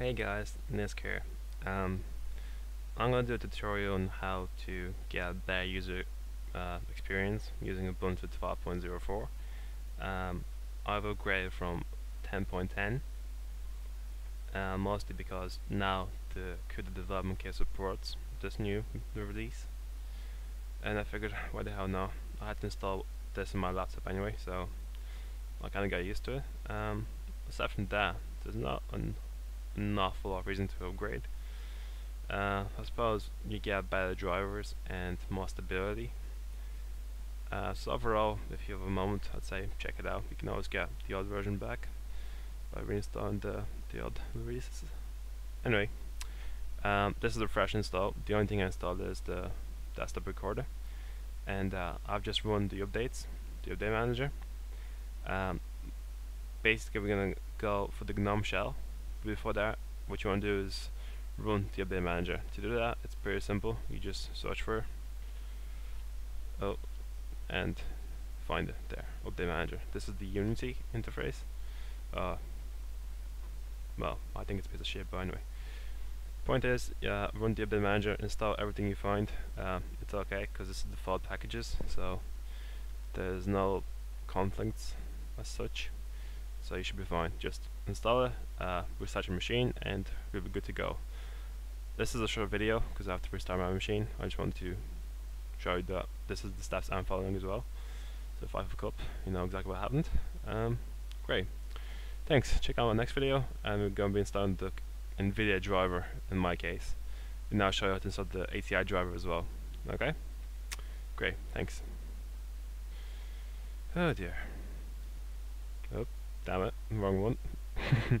Hey guys, Nisk here. Um, I'm going to do a tutorial on how to get a better user uh, experience using Ubuntu 12.04. Um, I've upgraded from 10.10 uh, mostly because now the CUDA development kit supports this new release and I figured why the hell no I had to install this in my laptop anyway so I kinda got used to it um, aside from that there's not an an awful lot of reason to upgrade. Uh, I suppose you get better drivers and more stability. Uh, so overall, if you have a moment, I'd say check it out. You can always get the old version back by reinstalling the, the old releases. Anyway, um, this is a fresh install. The only thing I installed is the desktop recorder. And uh, I've just run the updates, the update manager. Um, basically, we're going to go for the GNOME shell before that what you want to do is run the update manager. To do that it's pretty simple. You just search for oh and find it there update manager. This is the unity interface. Uh, well I think it's a piece of shit but anyway. Point is yeah run the update manager install everything you find. Uh, it's okay because it's default packages so there's no conflicts as such so you should be fine. Just install it uh, restart your machine and we'll be good to go. This is a short video because I have to restart my machine. I just wanted to show you that this is the steps I'm following as well. So if I a cup you know exactly what happened. Um, great. Thanks. Check out my next video and we're going to be installing the NVIDIA driver in my case. And now I'll show you how to install the ATI driver as well. Okay? Great. Thanks. Oh dear damn it wrong one